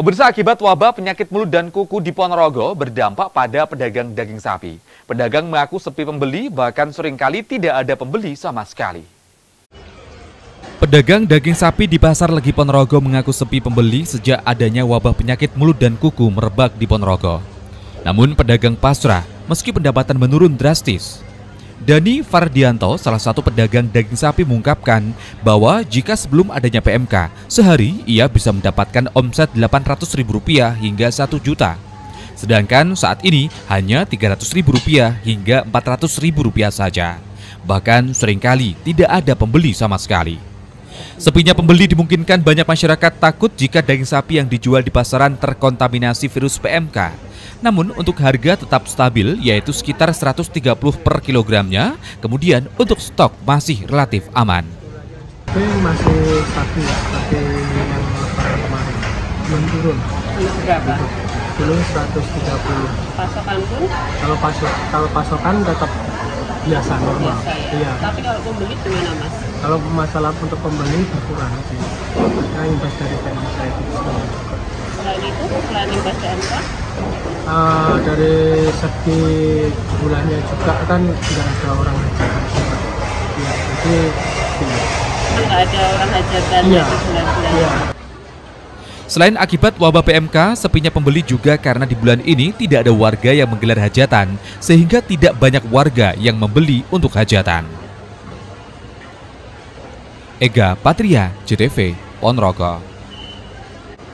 Pemirsa akibat wabah penyakit mulut dan kuku di Ponorogo berdampak pada pedagang daging sapi. Pedagang mengaku sepi pembeli, bahkan sering kali tidak ada pembeli sama sekali. Pedagang daging sapi di Pasar Legi Ponorogo mengaku sepi pembeli sejak adanya wabah penyakit mulut dan kuku merebak di Ponorogo. Namun pedagang pasrah meski pendapatan menurun drastis. Dani Fardianto, salah satu pedagang daging sapi mengungkapkan bahwa jika sebelum adanya PMK, sehari ia bisa mendapatkan omset Rp800.000 hingga 1 juta. Sedangkan saat ini hanya Rp300.000 hingga Rp400.000 saja. Bahkan sering kali tidak ada pembeli sama sekali. Sepinya pembeli dimungkinkan banyak masyarakat takut jika daging sapi yang dijual di pasaran terkontaminasi virus PMK. Namun untuk harga tetap stabil yaitu sekitar 130 per kilogramnya, kemudian untuk stok masih relatif aman. Tapi masih stabil, tapi yang kemarin belum turun. berapa? Dulu 130. Pasokan pun Kalau pasok kalau pasokan tetap biasa normal. biasa ya. Iya. Tapi kalau pembeli gimana mas? Kalau masalah untuk pembeli berkurang sih. Karena imbas dari PMK itu. Selain itu, selain imbas DMK, Ah, dari segi bulannya juga kan nggak ada orang hajatan. Ya, jadi ya. nggak ada orang hajatan di bulan-bulan Iya. Selain akibat wabah PMK, sepinya pembeli juga karena di bulan ini tidak ada warga yang menggelar hajatan, sehingga tidak banyak warga yang membeli untuk hajatan. Ega Patria, JTV, Ponorogo.